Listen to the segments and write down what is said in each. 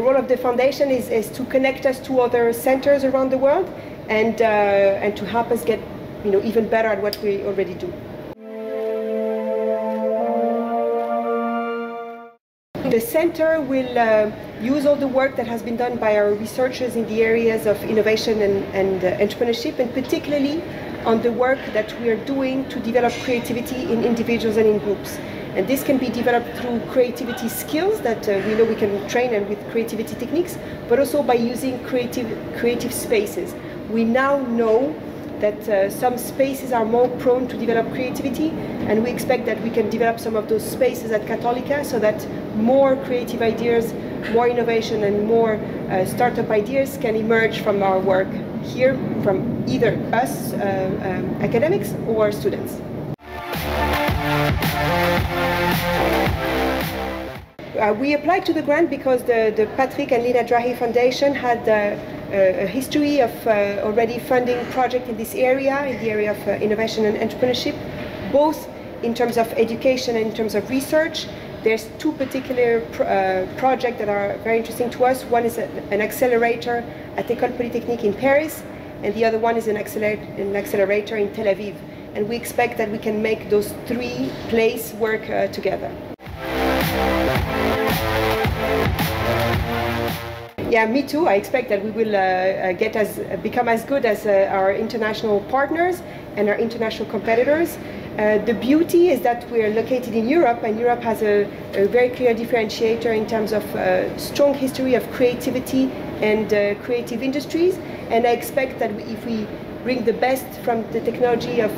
role of the foundation is, is to connect us to other centers around the world and, uh, and to help us get you know, even better at what we already do. The center will uh, use all the work that has been done by our researchers in the areas of innovation and, and uh, entrepreneurship, and particularly on the work that we are doing to develop creativity in individuals and in groups. And this can be developed through creativity skills that uh, we know we can train and with creativity techniques, but also by using creative, creative spaces. We now know that uh, some spaces are more prone to develop creativity and we expect that we can develop some of those spaces at Católica so that more creative ideas, more innovation and more uh, startup ideas can emerge from our work here from either us, uh, um, academics, or students. Uh, we applied to the grant because the, the Patrick and Lina Drahi Foundation had uh, a history of uh, already funding projects in this area, in the area of uh, innovation and entrepreneurship, both in terms of education and in terms of research. There's two particular pr uh, projects that are very interesting to us. One is a, an accelerator at École Polytechnique in Paris, and the other one is an, acceler an accelerator in Tel Aviv. And we expect that we can make those three places work uh, together. Yeah, me too. I expect that we will uh, uh, get as become as good as uh, our international partners and our international competitors. Uh, the beauty is that we're located in Europe, and Europe has a, a very clear differentiator in terms of uh, strong history of creativity and uh, creative industries. And I expect that if we bring the best from the technology of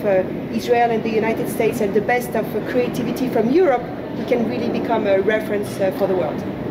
Israel and the United States and the best of creativity from Europe, we can really become a reference for the world.